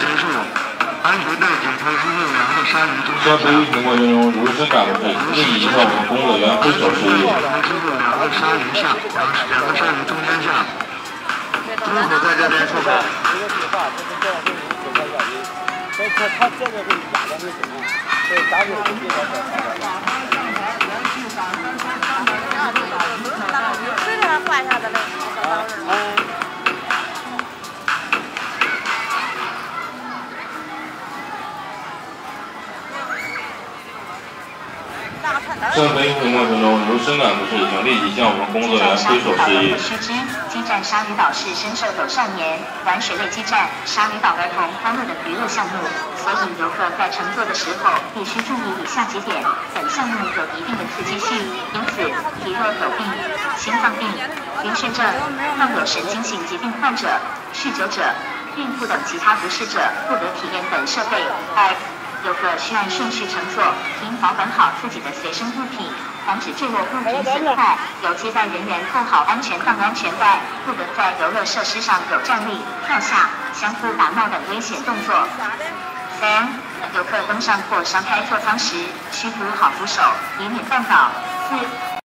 结束，安全带检查之后，然后鲨鱼中在飞行过程中如实感知，立即向我们工作人员挥手示意。之后两个鲨鱼下，两两个鲨鱼中间下，入口在这边出口。所以他他这个是假的，是什么？所以咱们在飞行过程中如深感不适，请立即向我们工作人员挥手示意。须知，基站鲨鱼岛是深受友善年玩水类基站、鲨鱼岛儿童欢乐的娱乐项目，所以游客在乘坐的时候必须注意以下几点。本项目有一定的刺激性，因此体弱有病、心脏病、晕眩症、患有神经性疾病患者、酗酒者、孕妇等其他不适者不得体验本设备。二游客需按顺序乘坐，应保管好自己的随身物品，防止坠落物品损坏。有接待人员扣好安全杠安全带，不得在游乐设施上有站立、跳下、相互打闹等危险动作。三、游客登上或上开座舱时，需扶好扶手，以免绊倒。四。